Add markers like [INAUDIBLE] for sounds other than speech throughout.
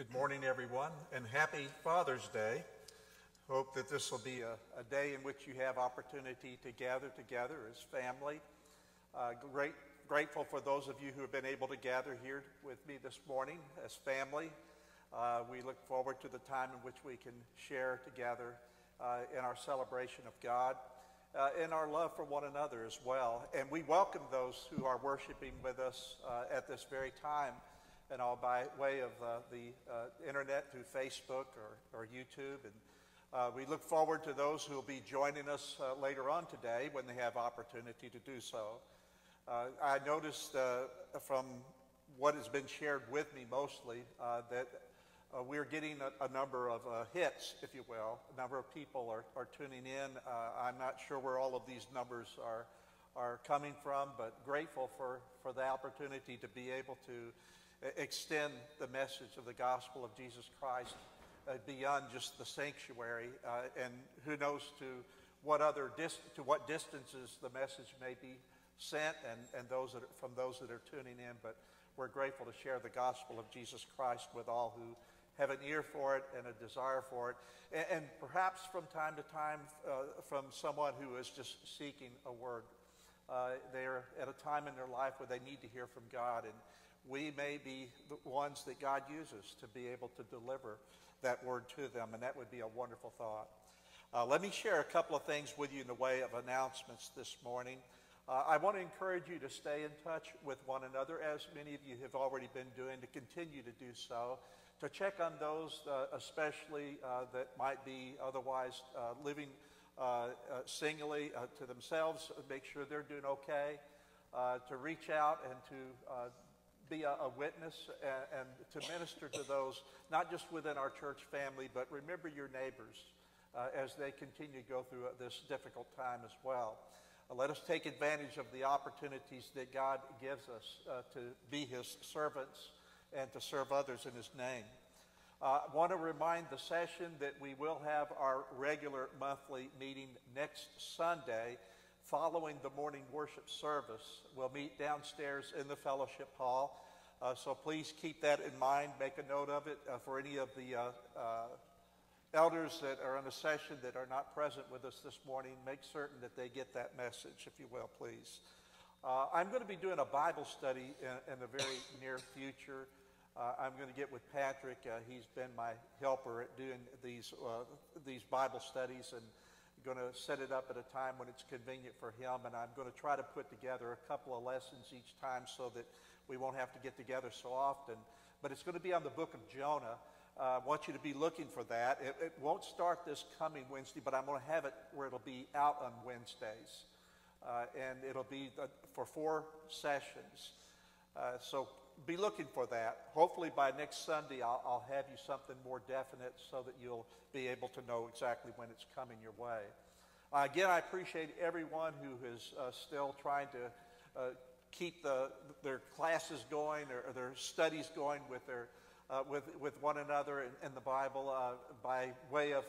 Good morning, everyone, and happy Father's Day. Hope that this will be a, a day in which you have opportunity to gather together as family. Uh, great, grateful for those of you who have been able to gather here with me this morning as family. Uh, we look forward to the time in which we can share together uh, in our celebration of God, uh, in our love for one another as well. And we welcome those who are worshiping with us uh, at this very time and all by way of uh, the uh, internet through Facebook or, or YouTube. And uh, we look forward to those who will be joining us uh, later on today when they have opportunity to do so. Uh, I noticed uh, from what has been shared with me mostly that we're getting a, a number of hits, if you will. A number of people are, are tuning in. I'm not sure where all of these numbers are are coming from, but grateful for, for the opportunity to be able to extend the message of the gospel of Jesus Christ uh, beyond just the sanctuary, uh, and who knows to what other to what distances the message may be sent, and, and those that are, from those that are tuning in. But we're grateful to share the gospel of Jesus Christ with all who have an ear for it and a desire for it, and, and perhaps from time to time uh, from someone who is just seeking a word. Uh, they're at a time in their life where they need to hear from God, and we may be the ones that God uses to be able to deliver that word to them, and that would be a wonderful thought. Uh, let me share a couple of things with you in the way of announcements this morning. Uh, I want to encourage you to stay in touch with one another, as many of you have already been doing, to continue to do so, to check on those, uh, especially uh, that might be otherwise uh, living uh, singly to themselves, make sure they're doing okay, to reach out and to be a, a witness and, and, to minister to those, not just within our church family, but remember your neighbors uh, as they continue to go through this difficult time as well. Uh, let us take advantage of the opportunities that God gives us uh, to be His servants and to serve others in His name. Uh, I want to remind the session that we will have our regular monthly meeting next Sunday following the morning worship service. We'll meet downstairs in the fellowship hall. Uh, so please keep that in mind. Make a note of it uh, for any of the uh, uh, elders that are in a session that are not present with us this morning. Make certain that they get that message, if you will, please. Uh, I'm going to be doing a Bible study in, in the very near future. Uh, I'm going to get with Patrick. he's been my helper at doing these these Bible studies and going to set it up at a time when it's convenient for him, and I'm going to try to put together a couple of lessons each time so that we won't have to get together so often. But it's going to be on the book of Jonah. Uh, I want you to be looking for that. It, it, won't start this coming Wednesday, but I'm going to have it where it'll be out on Wednesdays. Uh, and it'll be for four sessions. Uh, so be looking for that. Hopefully by next Sunday, I'll, I'll, have you something more definite so that you'll be able to know exactly when it's coming your way. Uh, again, I appreciate everyone who is uh, still trying to uh, keep the, their classes going or, or, their studies going with, their, uh, with, with one another in, in the Bible uh, by way of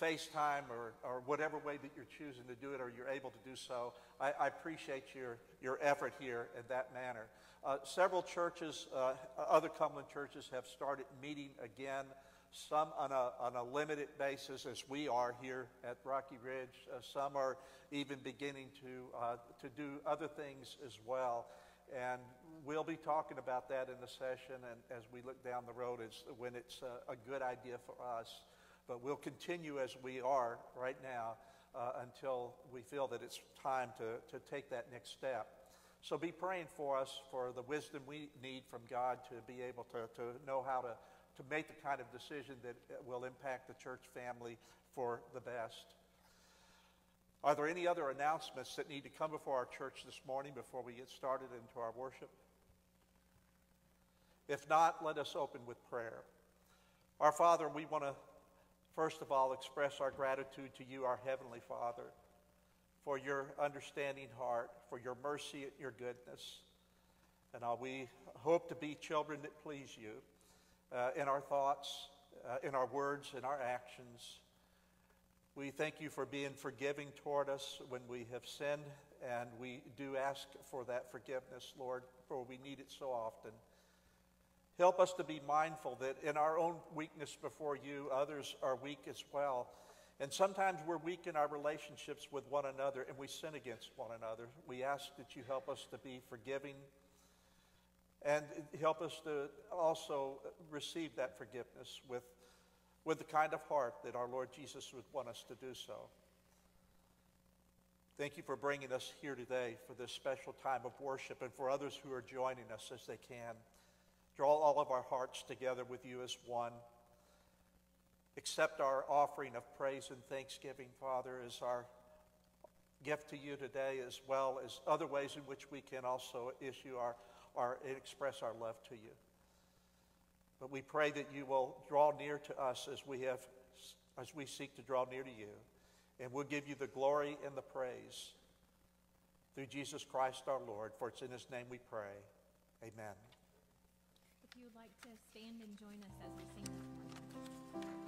FaceTime or, or whatever way that you're choosing to do it or you're able to do so. I, I appreciate your, your effort here in that manner. Uh, several churches, uh, other Cumberland churches, have started meeting again, some on a, on a limited basis, as we are here at Rocky Ridge. Uh, some are even beginning to, uh, to do other things as well. And we'll be talking about that in the session and as we look down the road as when it's a, a good idea for us. But we'll continue as we are right now uh, until we feel that it's time to, to take that next step. So be praying for us for the wisdom we need from God to be able to, to know how to, to make the kind of decision that will impact the church family for the best. Are there any other announcements that need to come before our church this morning before we get started into our worship? If not, let us open with prayer. Our Father, we want to first of all express our gratitude to you, our Heavenly Father for your understanding heart, for your mercy and your goodness. And uh, we hope to be children that please you uh, in our thoughts, uh, in our words, in our actions. We thank you for being forgiving toward us when we have sinned, and we do ask for that forgiveness, Lord, for we need it so often. Help us to be mindful that in our own weakness before you, others are weak as well. And sometimes we're weak in our relationships with one another and we sin against one another. We ask that you help us to be forgiving and help us to also receive that forgiveness with, with the kind of heart that our Lord Jesus would want us to do so. Thank you for bringing us here today for this special time of worship and for others who are joining us as they can. Draw all of our hearts together with you as one. Accept our offering of praise and thanksgiving, Father, as our gift to you today, as well as other ways in which we can also issue our, our express our love to you. But we pray that you will draw near to us as we have as we seek to draw near to you. And we'll give you the glory and the praise through Jesus Christ our Lord. For it's in his name we pray. Amen. If you would like to stand and join us as we sing this morning.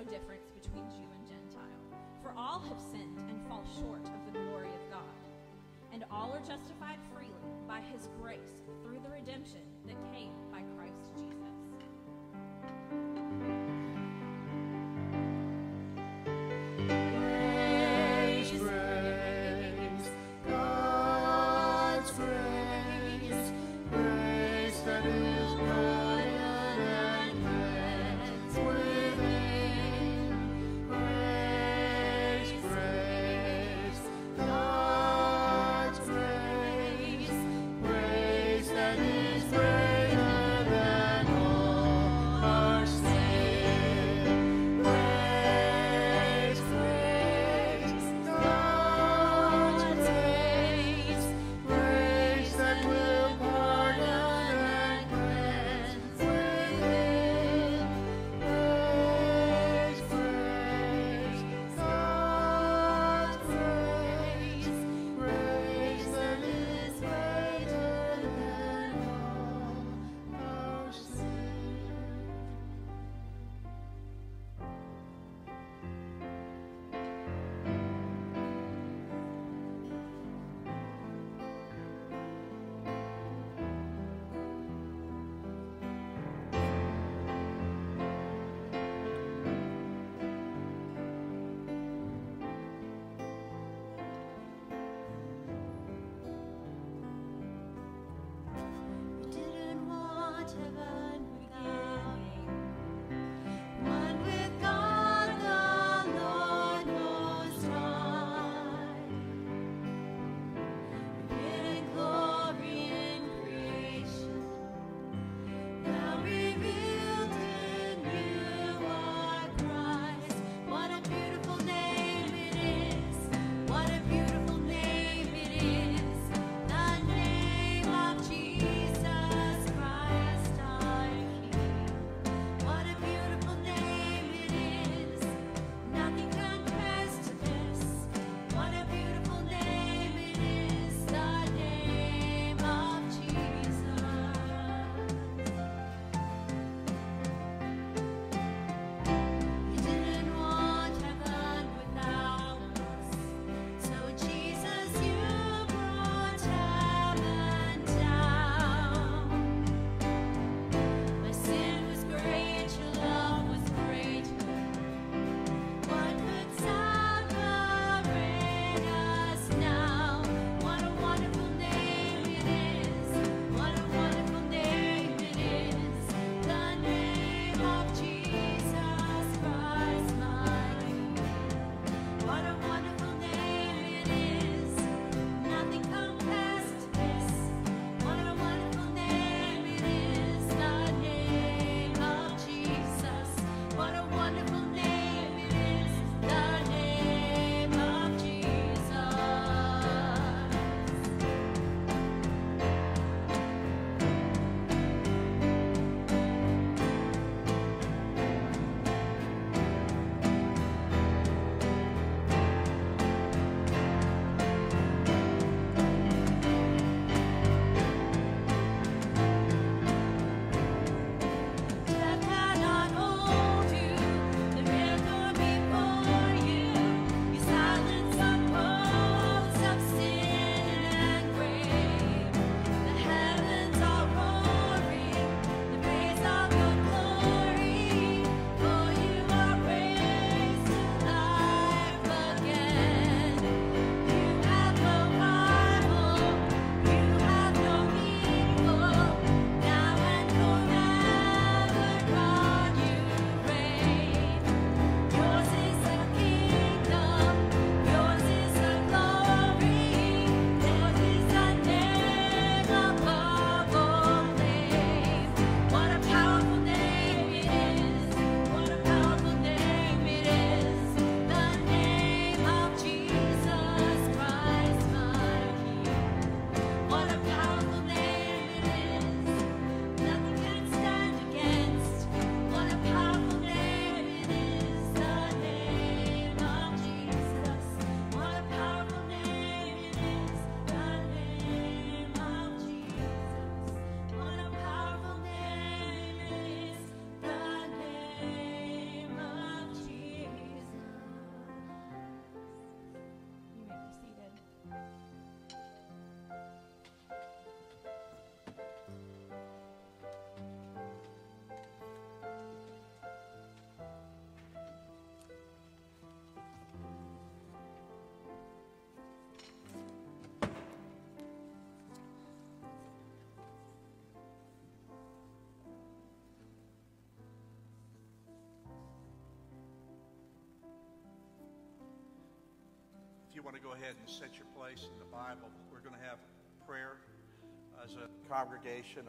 No difference between Jew and Gentile, for all have sinned and fall short of the glory of God. And all are justified freely by his grace through the redemption that came by Christ Jesus. You want to go ahead and set your place in the Bible, we're going to have prayer as a congregation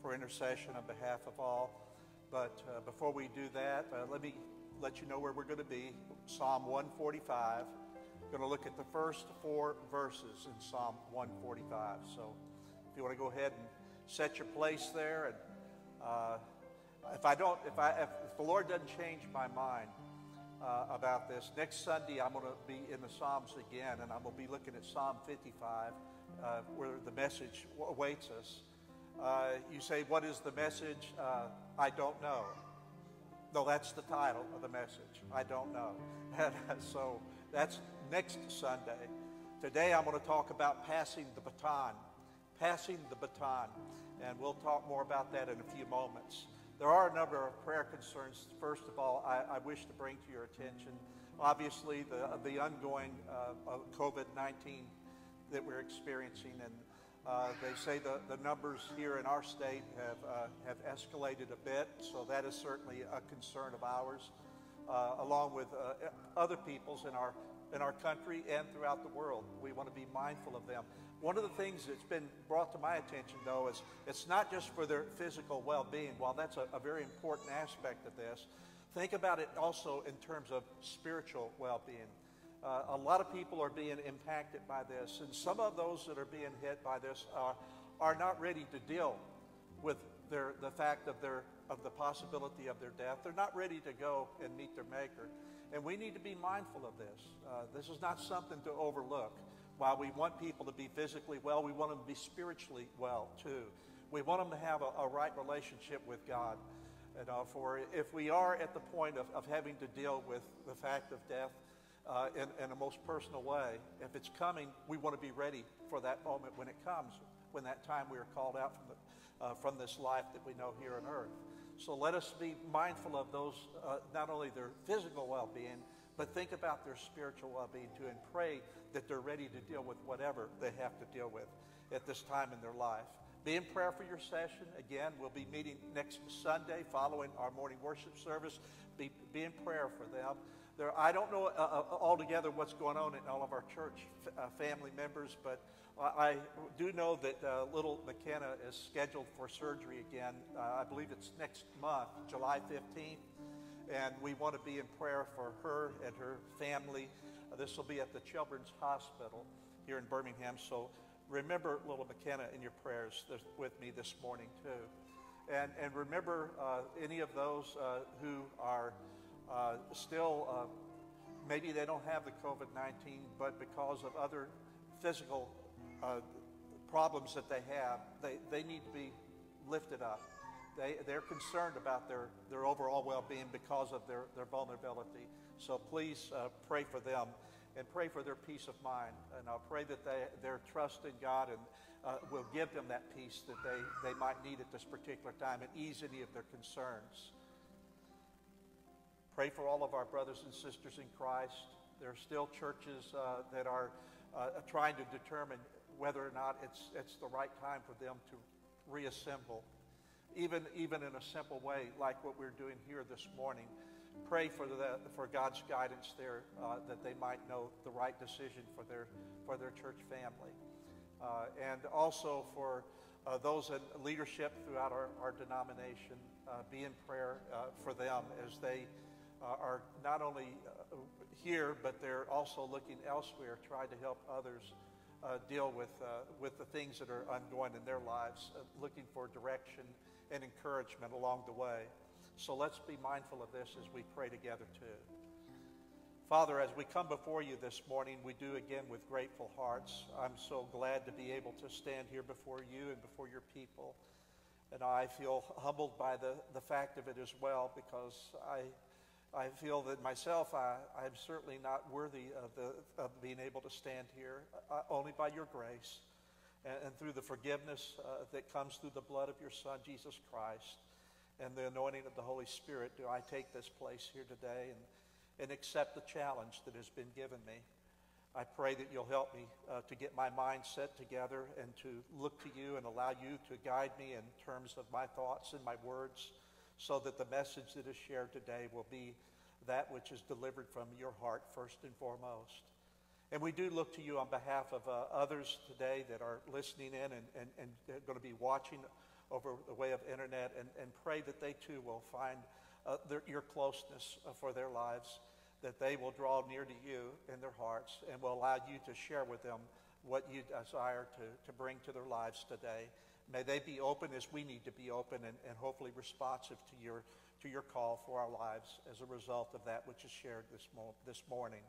for intercession on behalf of all. But uh, before we do that, uh, let me let you know where we're going to be. Psalm 145. We're going to look at the first four verses in Psalm 145. So if you want to go ahead and set your place there, and uh, if I don't, if I, if the Lord doesn't change my mind, uh, about this. Next Sunday, I'm going to be in the Psalms again, and I'm going to be looking at Psalm 55, uh, where the message awaits us. Uh, you say, What is the message? Uh, I don't know. No, that's the title of the message. I don't know. [LAUGHS] And so that's next Sunday. Today, I'm going to talk about passing the baton. Passing the baton. And we'll talk more about that in a few moments. There are a number of prayer concerns. First of all, I, I wish to bring to your attention, obviously, the, the ongoing uh, COVID 19 that we're experiencing. And uh, they say the, the numbers here in our state have, uh, have escalated a bit, so that is certainly a concern of ours, uh, along with uh, other people's in our, in our country and throughout the world. We want to be mindful of them. One of the things that's been brought to my attention, though, is it's not just for their physical well being. While that's a, a, very important aspect of this, think about it also in terms of spiritual well being. Uh, a lot of people are being impacted by this, and some of those that are being hit by this are, are not ready to deal with their, the fact of, their, of the possibility of their death. They're not ready to go and meet their Maker. And we need to be mindful of this. Uh, this is not something to overlook. While we want people to be physically well, we want them to be spiritually well too. We want them to have a, a right relationship with God. And uh, for if we are at the point of, of having to deal with the fact of death uh, in, in a most personal way, if it's coming, we want to be ready for that moment when it comes, when that time we are called out from, the, uh, from this life that we know here on earth. So let us be mindful of those, uh, not only their physical well being, but think about their spiritual well being too and pray that they're ready to deal with whatever they have to deal with at this time in their life. Be in prayer for your session. Again, we'll be meeting next Sunday following our morning worship service. Be, be in prayer for them. There, I don't know uh, uh altogether what's going on in all of our church uh, family members, but I do know that uh, little McKenna is scheduled for surgery again. Uh, I believe it's next month, July 15th and we want to be in prayer for her and her family. Uh, this will be at the Children's Hospital here in Birmingham. So remember little McKenna in your prayers with me this morning, too. And, and remember uh, any of those uh, who are uh, still, uh, maybe they don't have the COVID 19, but because of other physical uh, problems that they have, they, they need to be lifted up. They, they're concerned about their, their overall well being because of their, their vulnerability. So please uh, pray for them and pray for their peace of mind. And I'll pray that they, their trust in God and uh, will give them that peace that they, they might need at this particular time and ease any of their concerns. Pray for all of our brothers and sisters in Christ. There are still churches uh, that are uh, trying to determine whether or not it's, it's the right time for them to reassemble even, even in a simple way like what we're doing here this morning. Pray for, the, for God's guidance there uh, that they might know the right decision for their, for their church family. Uh, and also for uh, those in leadership throughout our, our denomination, uh, be in prayer uh, for them as they uh, are not only here, but they're also looking elsewhere, trying to help others deal with, with the things that are ongoing in their lives, looking for direction and encouragement along the way. So let's be mindful of this as we pray together too. Father, as we come before you this morning, we do again with grateful hearts. I'm so glad to be able to stand here before you and before your people. And I feel humbled by the, the fact of it as well because I, I feel that myself, I, I'm certainly not worthy of, the, of being able to stand here, uh, only by your grace and, and through the forgiveness uh, that comes through the blood of your Son, Jesus Christ, and the anointing of the Holy Spirit, do I take this place here today and, and accept the challenge that has been given me. I pray that you'll help me uh, to get my mind set together and to look to you and allow you to guide me in terms of my thoughts and my words so that the message that is shared today will be that which is delivered from your heart first and foremost. And we do look to you on behalf of uh, others today that are listening in and, and, and going to be watching over the way of internet and, and pray that they too will find uh, their, your closeness uh, for their lives, that they will draw near to you in their hearts and will allow you to share with them what you desire to, to bring to their lives today. May they be open as we need to be open and, and hopefully responsive to your, to your call for our lives as a result of that which is shared this, mo- this morning.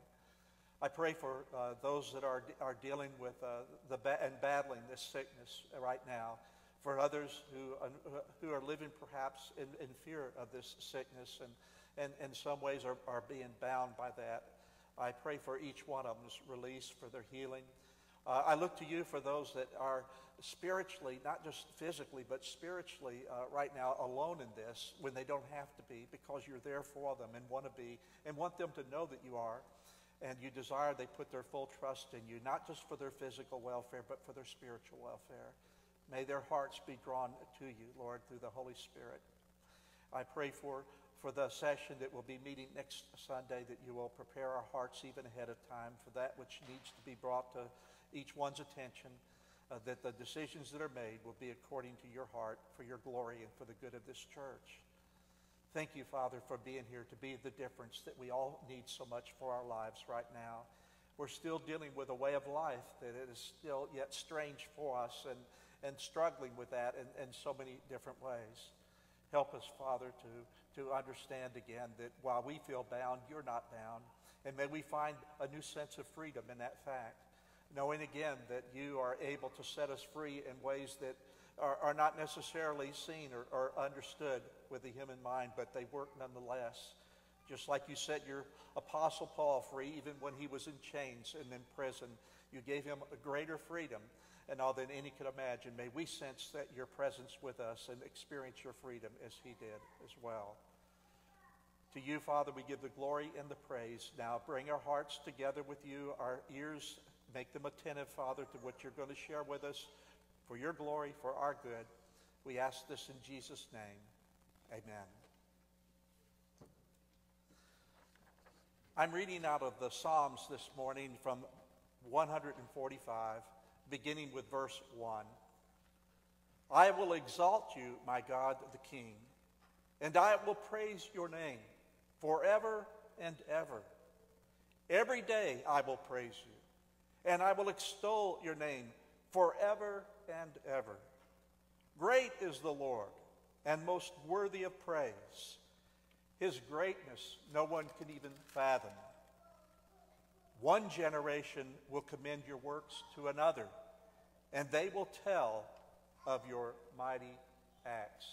I pray for uh, those that are, are dealing with uh, the ba- and battling this sickness right now, for others who, uh, who are living perhaps in, in fear of this sickness and, and in some ways are, are being bound by that. I pray for each one of them's release, for their healing. Uh, I look to you for those that are spiritually, not just physically, but spiritually uh, right now alone in this when they don't have to be because you're there for them and want to be and want them to know that you are. And you desire they put their full trust in you, not just for their physical welfare, but for their spiritual welfare. May their hearts be drawn to you, Lord, through the Holy Spirit. I pray for, for the session that we'll be meeting next Sunday that you will prepare our hearts even ahead of time for that which needs to be brought to each one's attention, uh, that the decisions that are made will be according to your heart for your glory and for the good of this church. Thank you, Father, for being here to be the difference that we all need so much for our lives right now. We're still dealing with a way of life that it is still yet strange for us and, and struggling with that in, in so many different ways. Help us, Father, to, to understand again that while we feel bound, you're not bound. And may we find a new sense of freedom in that fact knowing again that you are able to set us free in ways that are, are not necessarily seen or, or understood with the human mind, but they work nonetheless. Just like you set your apostle Paul free, even when he was in chains and in prison, you gave him a greater freedom and all than any could imagine. May we sense that your presence with us and experience your freedom as he did as well. To you, Father, we give the glory and the praise. Now bring our hearts together with you, our ears Make them attentive, Father, to what you're going to share with us for your glory, for our good. We ask this in Jesus' name. Amen. I'm reading out of the Psalms this morning from 145, beginning with verse 1. I will exalt you, my God the King, and I will praise your name forever and ever. Every day I will praise you and I will extol your name forever and ever. Great is the Lord, and most worthy of praise. His greatness no one can even fathom. One generation will commend your works to another, and they will tell of your mighty acts.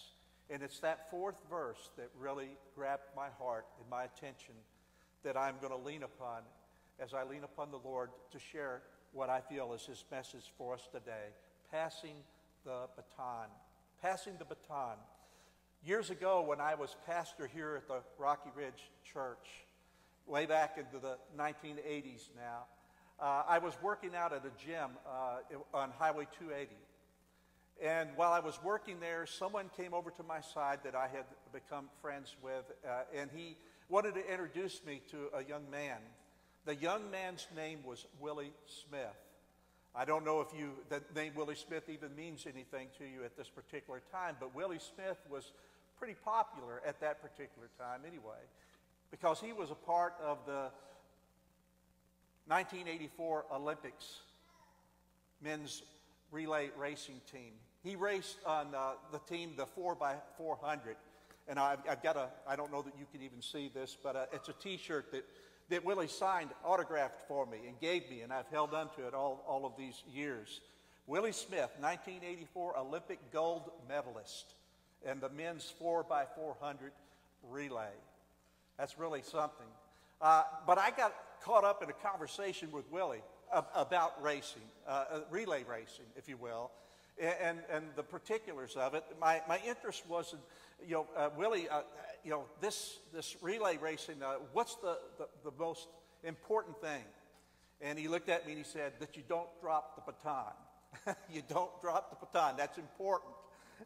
And it's that fourth verse that really grabbed my heart and my attention that I'm going to lean upon as I lean upon the Lord to share what I feel is his message for us today passing the baton. Passing the baton. Years ago, when I was pastor here at the Rocky Ridge Church, way back into the 1980s now, uh, I was working out at a gym uh, on Highway 280. And while I was working there, someone came over to my side that I had become friends with, uh, and he wanted to introduce me to a young man the young man's name was Willie Smith. I don't know if you, the name Willie Smith even means anything to you at this particular time, but Willie Smith was pretty popular at that particular time anyway, because he was a part of the 1984 Olympics men's relay racing team. He raced on uh, the team, the 4x400. And I've, I've, got a, I don't know that you can even see this, but uh, it's a t shirt that that Willie signed, autographed for me, and gave me, and I've held on to it all, all of these years. Willie Smith, 1984 Olympic gold medalist in the men's 4x400 relay. That's really something. Uh, but I got caught up in a conversation with Willie about racing, uh, uh, relay racing, if you will, and, and the particulars of it. My, my interest was you know, uh, Willie, uh, you know, this, this relay racing, uh, what's the, the, the most important thing? And he looked at me and he said, that you don't drop the baton. [LAUGHS] you don't drop the baton. That's important.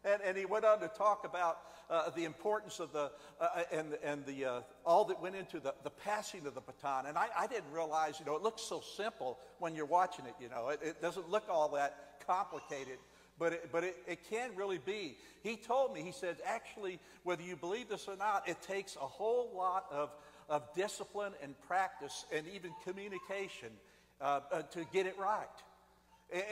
And, and he went on to talk about uh, the importance of the, uh, uh, and, and the, uh, all that went into the, the passing of the baton. And I, I didn't realize, you know, it looks so simple when you're watching it, you know. It, it doesn't look all that complicated, but, it, but it, it can really be. He told me, he said, actually, whether you believe this or not, it takes a whole lot of, of discipline and practice and even communication uh, uh, to get it right.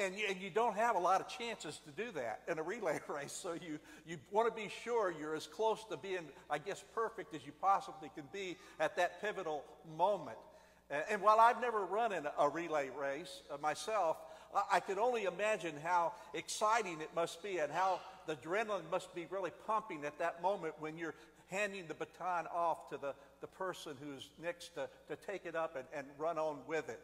And you, and you, don't have a lot of chances to do that in a relay [LAUGHS] race. So you, you want to be sure you're as close to being, I guess, perfect as you possibly can be at that pivotal moment. And while I've never run in a relay race uh, myself, I can only imagine how exciting it must be and how the adrenaline must be really pumping at that moment when you're handing the baton off to the, the person who's next to, to take it up and, and run on with it.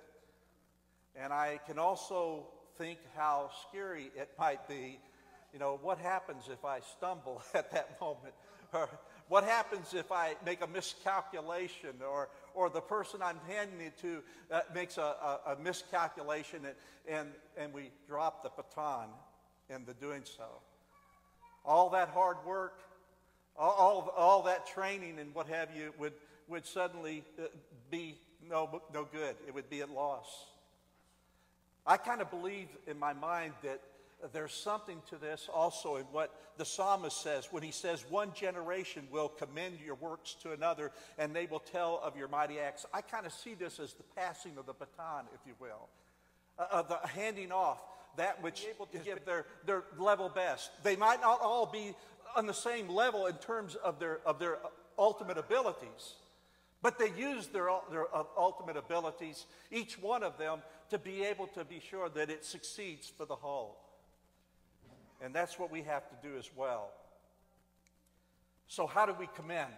And I can also think how scary it might be. You know, what happens if I stumble [LAUGHS] at that moment? Or what happens if I make a miscalculation or, or the person I'm handing it to uh, makes a, a, a miscalculation and, and, and we drop the baton in the doing so? All that hard work, all, all, that training and what have you would, would suddenly uh, be no, no good. It would be at loss. I kind of believe in my mind that there's something to this also in what the psalmist says when he says, One generation will commend your works to another, and they will tell of your mighty acts. I kind of see this as the passing of the baton, if you will, uh, of the handing off that which able to give their, their level best. They might not all be on the same level in terms of their, of their ultimate abilities. But they use their, their uh, ultimate abilities, each one of them, to be able to be sure that it succeeds for the whole. And that's what we have to do as well. So, how do we commend?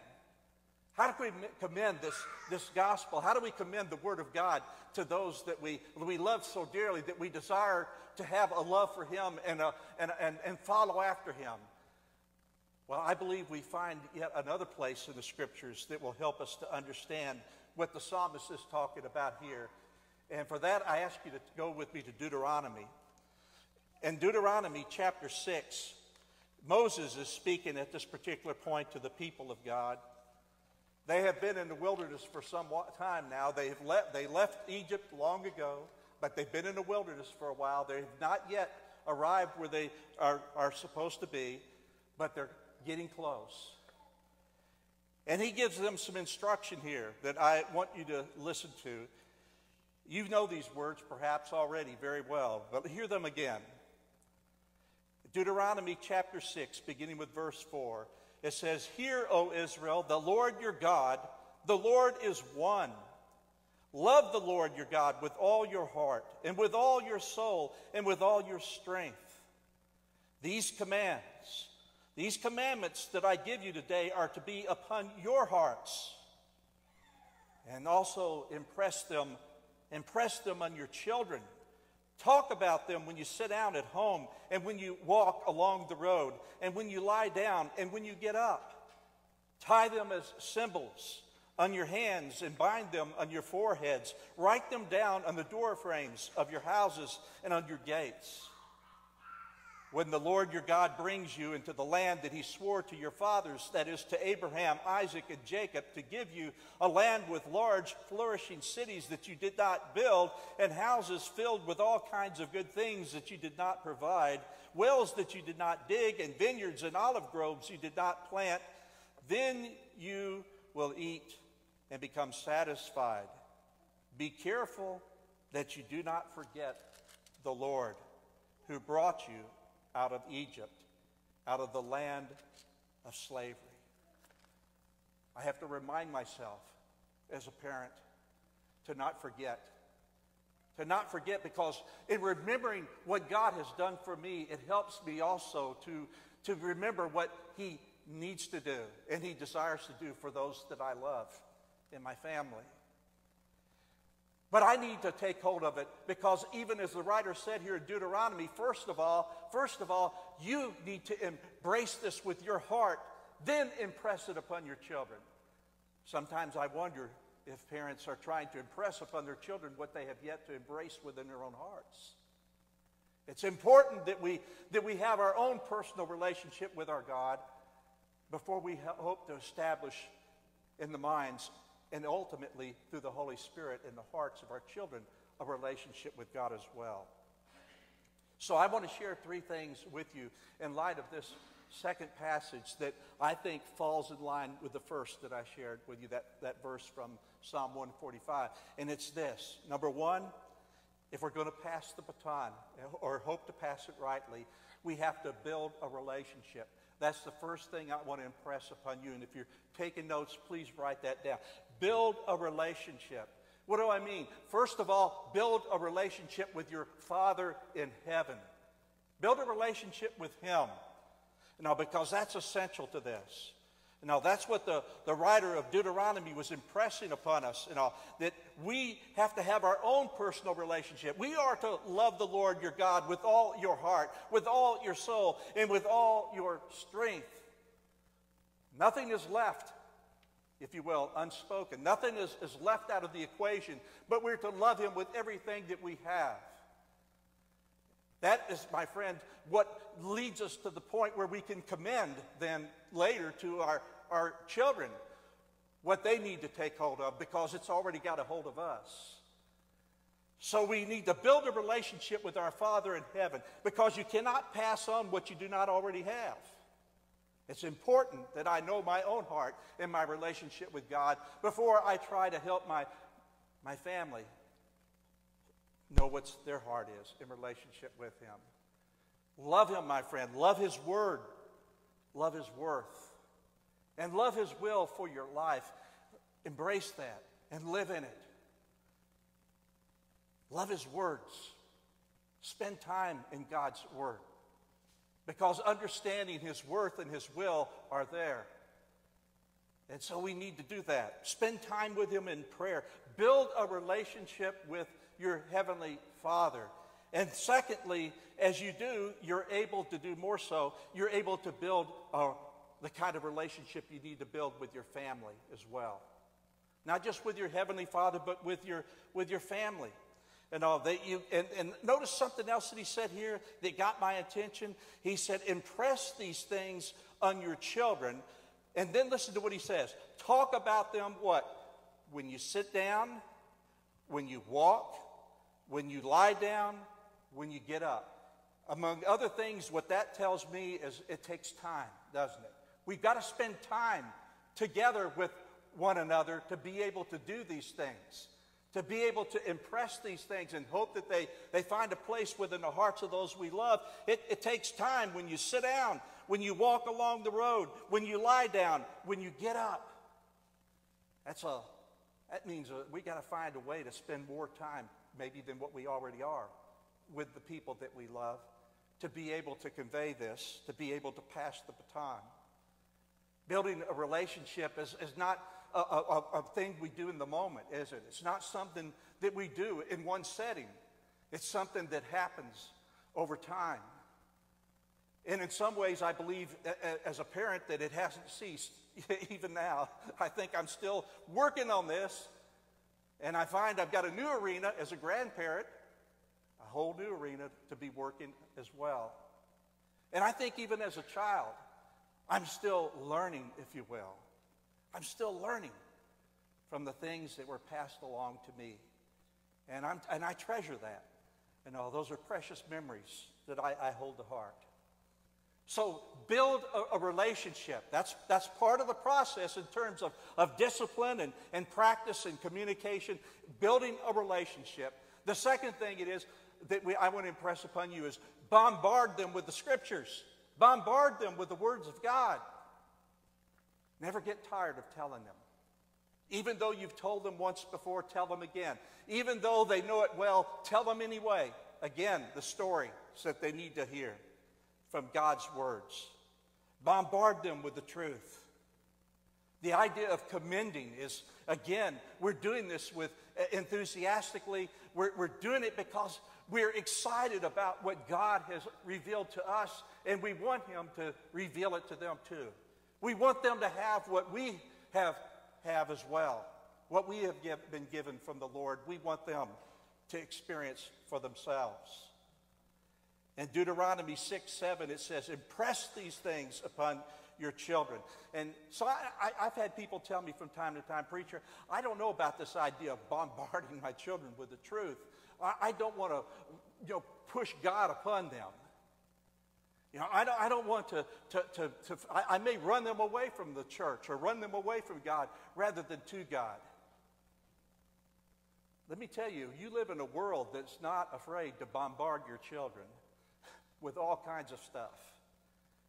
How do we commend this, this gospel? How do we commend the Word of God to those that we, we love so dearly, that we desire to have a love for Him and, a, and, and, and follow after Him? Well, I believe we find yet another place in the scriptures that will help us to understand what the psalmist is talking about here. And for that, I ask you to go with me to Deuteronomy. In Deuteronomy chapter 6, Moses is speaking at this particular point to the people of God. They have been in the wilderness for some time now. They, have left, they left Egypt long ago, but they've been in the wilderness for a while. They have not yet arrived where they are, are supposed to be, but they're getting close. And he gives them some instruction here that I want you to listen to. You know these words perhaps already very well, but hear them again. Deuteronomy chapter 6, beginning with verse 4, it says, Hear, O Israel, the Lord your God, the Lord is one. Love the Lord your God with all your heart, and with all your soul, and with all your strength. These commands these commandments that I give you today are to be upon your hearts. And also impress them, impress them on your children. Talk about them when you sit down at home and when you walk along the road and when you lie down and when you get up. Tie them as symbols on your hands and bind them on your foreheads. Write them down on the door frames of your houses and on your gates when the Lord your God brings you into the land that he swore to your fathers, that is, to Abraham, Isaac, and Jacob, to give you a land with large, flourishing cities that you did not build, and houses filled with all kinds of good things that you did not provide, wells that you did not dig, and vineyards and olive groves you did not plant, then you will eat and become satisfied. Be careful that you do not forget the Lord who brought you out of Egypt, out of the land of slavery. I have to remind myself as a parent to not forget. To not forget because in remembering what God has done for me, it helps me also to, to remember what He needs to do and He desires to do for those that I love in my family. But I need to take hold of it because even as the writer said here in Deuteronomy, first of all, first of all, you need to embrace this with your heart, then impress it upon your children. Sometimes I wonder if parents are trying to impress upon their children what they have yet to embrace within their own hearts. It's important that we, that we have our own personal relationship with our God before we hope to establish in the minds and ultimately through the Holy Spirit in the hearts of our children a relationship with God as well. So I want to share three things with you in light of this second passage that I think falls in line with the first that I shared with you, that, that verse from Psalm 145. And it's this number one, if we're going to pass the baton or hope to pass it rightly, we have to build a relationship. That's the first thing I want to impress upon you. And if you're taking notes, please write that down. Build a relationship. What do I mean? First of all, build a relationship with your Father in heaven. Build a relationship with Him. Now, because that's essential to this. Now, that's what the, the writer of Deuteronomy was impressing upon us, you know, that we have to have our own personal relationship. We are to love the Lord your God with all your heart, with all your soul, and with all your strength. Nothing is left, if you will, unspoken. Nothing is, is left out of the equation, but we're to love him with everything that we have. That is, my friend, what leads us to the point where we can commend then later to our, our children what they need to take hold of because it's already got a hold of us. So we need to build a relationship with our Father in heaven because you cannot pass on what you do not already have. It's important that I know my own heart and my relationship with God before I try to help my, my family know what their heart is in relationship with Him. Love Him, my friend. Love His Word. Love His worth. And love His will for your life. Embrace that and live in it. Love His words. Spend time in God's Word. Because understanding His worth and His will are there. And so we need to do that. Spend time with Him in prayer. Build a relationship with your Heavenly Father. And secondly, as you do, you're able to do more so. You're able to build uh, the kind of relationship you need to build with your family as well. Not just with your Heavenly Father, but with your, with your family. And all that you and, and notice something else that he said here that got my attention. He said, impress these things on your children. And then listen to what he says. Talk about them what? When you sit down, when you walk, when you lie down, when you get up. Among other things, what that tells me is it takes time, doesn't it? We've got to spend time together with one another to be able to do these things, to be able to impress these things and hope that they, they find a place within the hearts of those we love. It, it takes time when you sit down, when you walk along the road, when you lie down, when you get up. That's a, that means uh, we got to find a way to spend more time, maybe, than what we already are with the people that we love, to be able to convey this, to be able to pass the baton. Building a relationship is, is not a, a, a thing we do in the moment, is it? It's not something that we do in one setting. It's something that happens over time. And in some ways, I believe as a parent that it hasn't ceased [LAUGHS] even now. I think I'm still working on this. And I find I've got a new arena as a grandparent a whole new arena to be working as well. And I think even as a child, I'm still learning, if you will. I'm still learning from the things that were passed along to me. And, I'm, and I treasure that. And all those are precious memories that I, I hold to heart. So build a, a, relationship. That's, that's part of the process in terms of, of discipline and, and practice and communication, building a relationship. The second thing it is that we, I want to impress upon you is bombard them with the scriptures, bombard them with the words of God. Never get tired of telling them. Even though you've told them once before, tell them again. Even though they know it well, tell them anyway. Again, the story that they need to hear from God's words. Bombard them with the truth. The idea of commending is, again, we're doing this with uh, enthusiastically. We're, we're doing it because we're excited about what God has revealed to us, and we want Him to reveal it to them too. We want them to have what we have, have as well. What we have give, been given from the Lord, we want them to experience for themselves. In Deuteronomy 6 7, it says, Impress these things upon your children. And so I, have had people tell me from time to time, Preacher, I don't know about this idea of bombarding my children with the truth. I, I don't want to you know, push God upon them. You know, I don't, I don't want to, to, to, to I, I may run them away from the church or run them away from God rather than to God. Let me tell you, you live in a world that's not afraid to bombard your children [LAUGHS] with all kinds of stuff.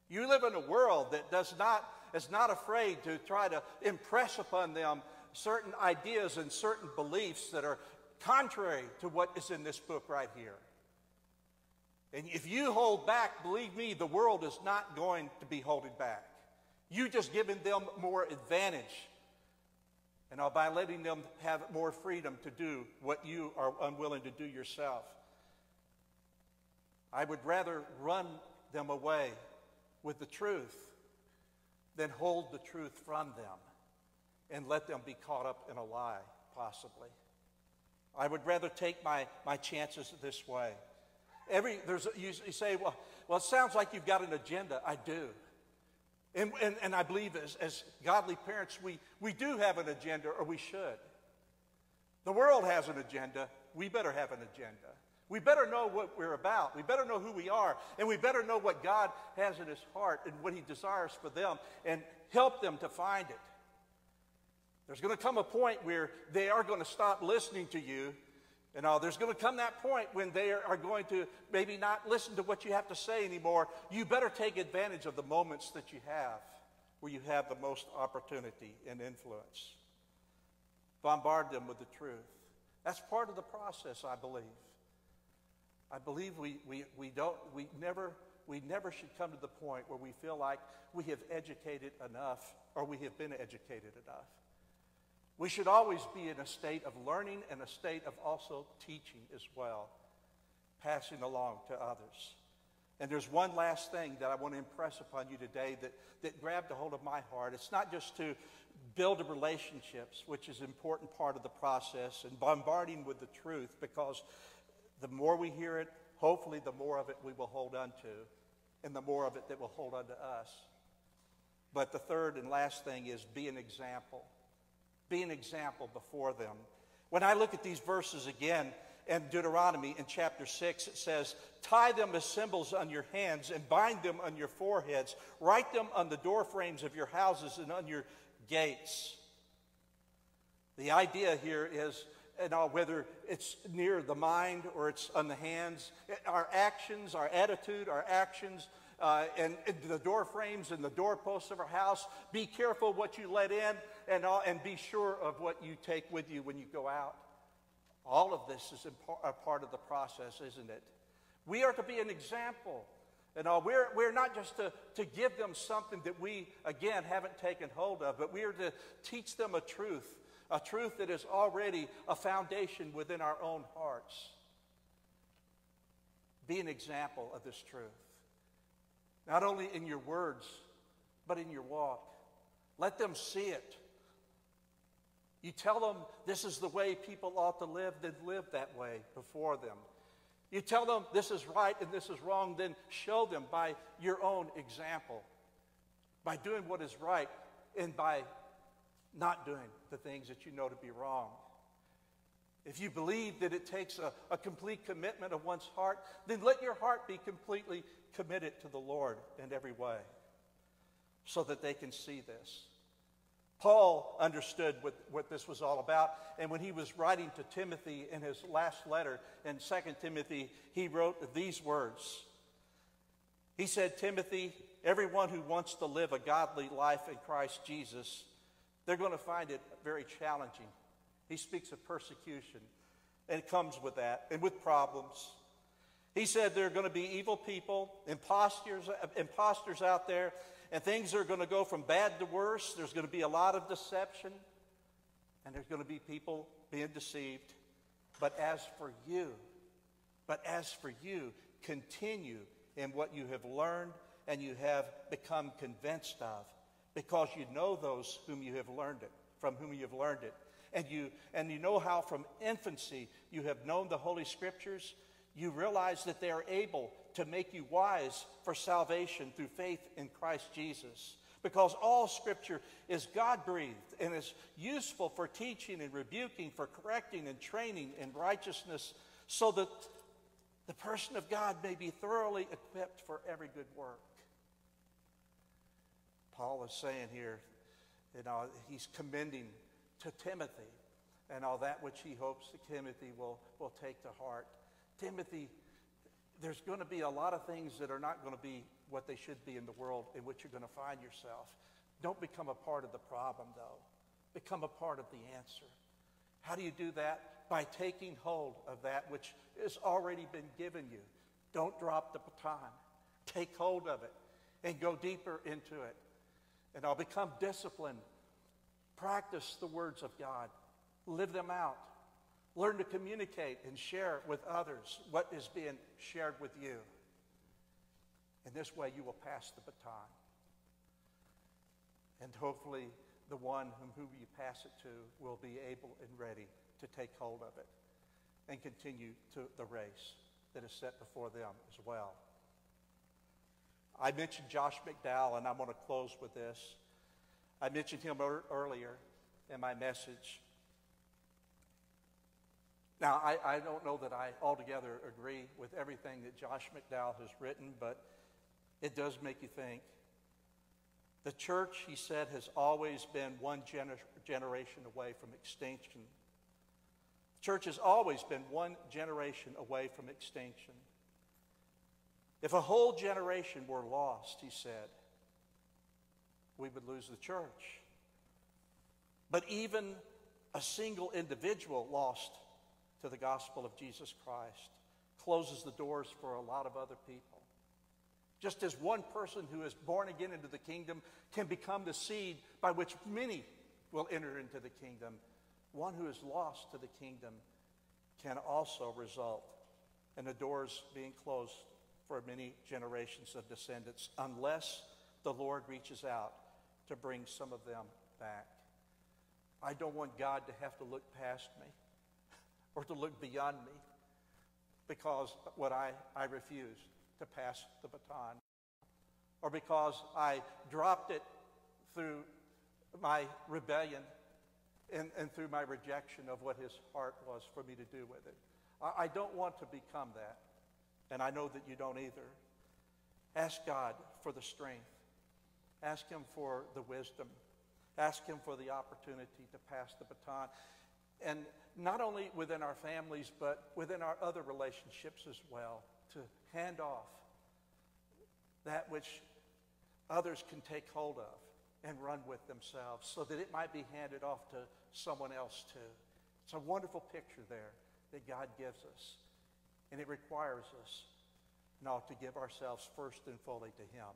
You live in a world that does not, is not afraid to try to impress upon them certain ideas and certain beliefs that are contrary to what is in this book right here. And if you hold back, believe me, the world is not going to be holding back. You just giving them more advantage. And by letting them have more freedom to do what you are unwilling to do yourself. I would rather run them away with the truth than hold the truth from them and let them be caught up in a lie, possibly. I would rather take my, my chances this way. Every, there's, you, you say, well, well, it sounds like you've got an agenda. I do. And, and, and I believe as, as godly parents, we, we do have an agenda, or we should. The world has an agenda. We better have an agenda. We better know what we're about. We better know who we are. And we better know what God has in his heart and what he desires for them and help them to find it. There's going to come a point where they are going to stop listening to you. And all. There's going to come that point when they are going to maybe not listen to what you have to say anymore. You better take advantage of the moments that you have where you have the most opportunity and influence. Bombard them with the truth. That's part of the process, I believe. I believe we, we, we, don't, we, never, we never should come to the point where we feel like we have educated enough or we have been educated enough. We should always be in a state of learning and a state of also teaching as well, passing along to others. And there's one last thing that I want to impress upon you today that, that grabbed a hold of my heart. It's not just to build relationships, which is an important part of the process, and bombarding with the truth, because the more we hear it, hopefully the more of it we will hold on to, and the more of it that will hold on to us. But the third and last thing is be an example. Be an example before them. When I look at these verses again in Deuteronomy in chapter 6, it says, Tie them as symbols on your hands and bind them on your foreheads. Write them on the doorframes of your houses and on your gates. The idea here is and whether it's near the mind or it's on the hands, our actions, our attitude, our actions uh, and, and, the door frames and the doorposts of our house. Be careful what you let in and, uh, and be sure of what you take with you when you go out. All of this is a part of the process, isn't it? We are to be an example. And all. We're, we're not just to, to give them something that we, again, haven't taken hold of, but we are to teach them a truth, a truth that is already a foundation within our own hearts. Be an example of this truth not only in your words, but in your walk. Let them see it. You tell them this is the way people ought to live, then live that way before them. You tell them this is right and this is wrong, then show them by your own example, by doing what is right and by not doing the things that you know to be wrong. If you believe that it takes a, a complete commitment of one's heart, then let your heart be completely committed to the Lord in every way so that they can see this. Paul understood what, what this was all about, and when he was writing to Timothy in his last letter in 2 Timothy, he wrote these words. He said, Timothy, everyone who wants to live a godly life in Christ Jesus, they're going to find it very challenging. He speaks of persecution, and it comes with that, and with problems. He said there are going to be evil people, imposters, uh, imposters out there, and things are going to go from bad to worse. There's going to be a lot of deception, and there's going to be people being deceived. But as for you, but as for you, continue in what you have learned and you have become convinced of, because you know those whom you have learned it, from whom you have learned it. And you, and you know how from infancy you have known the Holy Scriptures You realize that they are able to make you wise for salvation through faith in Christ Jesus. Because all scripture is God breathed and is useful for teaching and rebuking, for correcting and training in righteousness, so that the person of God may be thoroughly equipped for every good work. Paul is saying here, you know, he's commending to Timothy and all that which he hopes that Timothy will, will take to heart. Timothy, there's going to be a lot of things that are not going to be what they should be in the world in which you're going to find yourself. Don't become a part of the problem, though. Become a part of the answer. How do you do that? By taking hold of that which has already been given you. Don't drop the baton. Take hold of it and go deeper into it. And I'll become disciplined. Practice the words of God. Live them out. Learn to communicate and share with others what is being shared with you. In this way, you will pass the baton. And hopefully, the one whom, you pass it to will be able and ready to take hold of it and continue to the race that is set before them as well. I mentioned Josh McDowell, and I'm going to close with this. I mentioned him er- earlier in my message. Now, I, I don't know that I altogether agree with everything that Josh McDowell has written, but it does make you think. The church, he said, has always been one gener- generation away from extinction. The church has always been one generation away from extinction. If a whole generation were lost, he said, we would lose the church. But even a single individual lost to the gospel of Jesus Christ closes the doors for a lot of other people. Just as one person who is born again into the kingdom can become the seed by which many will enter into the kingdom, one who is lost to the kingdom can also result in the doors being closed for many generations of descendants unless the Lord reaches out to bring some of them back. I don't want God to have to look past me or to look beyond me because what I, I refuse to pass the baton or because I dropped it through my rebellion and, and through my rejection of what his heart was for me to do with it. I, I don't want to become that, and I know that you don't either. Ask God for the strength. Ask him for the wisdom. Ask him for the opportunity to pass the baton. And not only within our families, but within our other relationships as well, to hand off that which others can take hold of and run with themselves so that it might be handed off to someone else too. It's a wonderful picture there that God gives us. And it requires us now to give ourselves first and fully to Him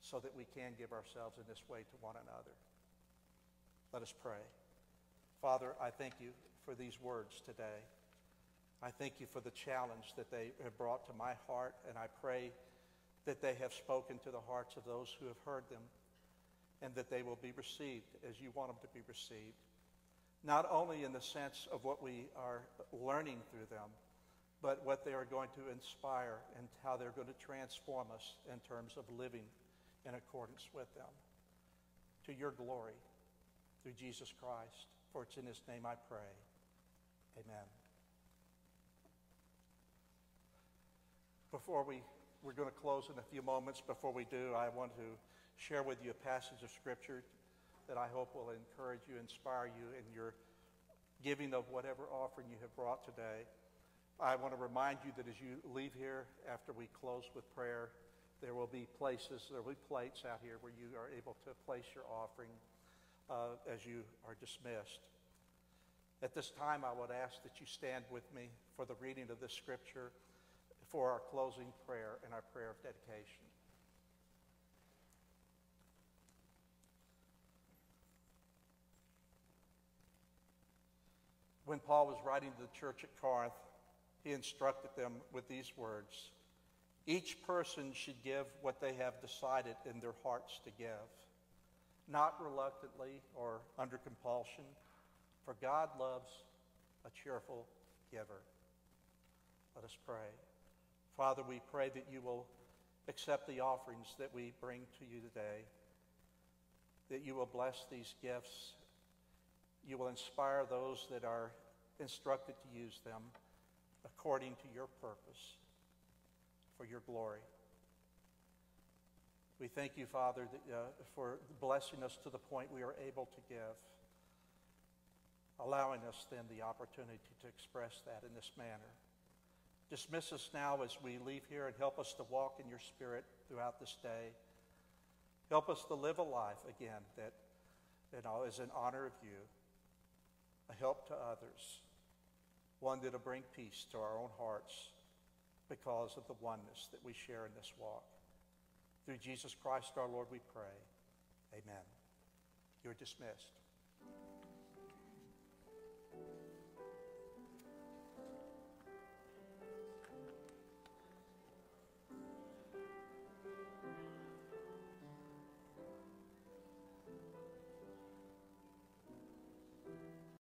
so that we can give ourselves in this way to one another. Let us pray. Father, I thank you for these words today. I thank you for the challenge that they have brought to my heart, and I pray that they have spoken to the hearts of those who have heard them and that they will be received as you want them to be received. Not only in the sense of what we are learning through them, but what they are going to inspire and how they're going to transform us in terms of living in accordance with them. To your glory, through Jesus Christ. For it's in his name I pray. Amen. Before we, we're going to close in a few moments. Before we do, I want to share with you a passage of Scripture that I hope will encourage you, inspire you in your giving of whatever offering you have brought today. I want to remind you that as you leave here after we close with prayer, there will be places, there will be plates out here where you are able to place your offering uh, as you are dismissed. At this time, I would ask that you stand with me for the reading of this scripture for our closing prayer and our prayer of dedication. When Paul was writing to the church at Corinth, he instructed them with these words Each person should give what they have decided in their hearts to give, not reluctantly or under compulsion, for God loves a cheerful giver. Let us pray. Father, we pray that you will accept the offerings that we bring to you today, that you will bless these gifts. You will inspire those that are instructed to use them according to your purpose for your glory. We thank you, Father, that, uh, for blessing us to the point we are able to give, allowing us then the opportunity to express that in this manner. Dismiss us now as we leave here and help us to walk in your spirit throughout this day. Help us to live a life again that you know, is in honor of you, a help to others, one that'll bring peace to our own hearts because of the oneness that we share in this walk. Through Jesus Christ our Lord we pray. Amen. You're dismissed.